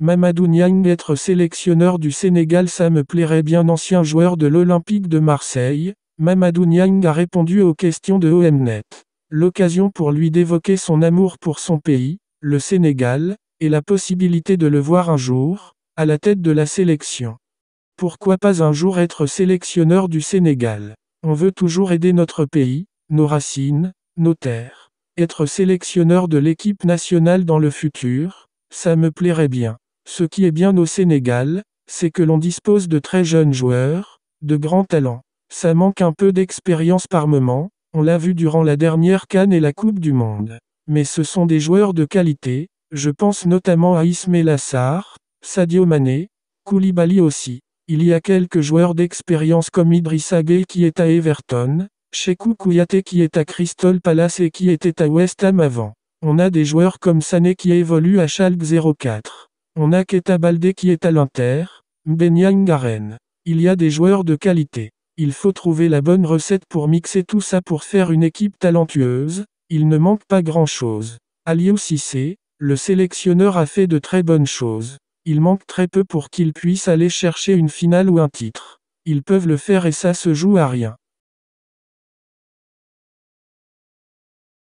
Mamadou Niang être sélectionneur du Sénégal ça me plairait bien ancien joueur de l'Olympique de Marseille, Mamadou Niang a répondu aux questions de OMNet. L'occasion pour lui d'évoquer son amour pour son pays, le Sénégal, et la possibilité de le voir un jour, à la tête de la sélection. Pourquoi pas un jour être sélectionneur du Sénégal? On veut toujours aider notre pays, nos racines, nos terres. Être sélectionneur de l'équipe nationale dans le futur, ça me plairait bien. Ce qui est bien au Sénégal, c'est que l'on dispose de très jeunes joueurs, de grands talents. Ça manque un peu d'expérience par moment, on l'a vu durant la dernière Cannes et la Coupe du Monde. Mais ce sont des joueurs de qualité, je pense notamment à Ismail Assar, Sadio Mané, Koulibaly aussi. Il y a quelques joueurs d'expérience comme Idrissa Gueye qui est à Everton, Shekou Kouyaté qui est à Crystal Palace et qui était à West Ham avant. On a des joueurs comme Sané qui évolue à Schalke 04. On a Keta Baldé qui est à l'Inter, Mbenyang Garen. Il y a des joueurs de qualité. Il faut trouver la bonne recette pour mixer tout ça pour faire une équipe talentueuse, il ne manque pas grand-chose. Aliou Cissé, le sélectionneur a fait de très bonnes choses. Il manque très peu pour qu'il puisse aller chercher une finale ou un titre. Ils peuvent le faire et ça se joue à rien.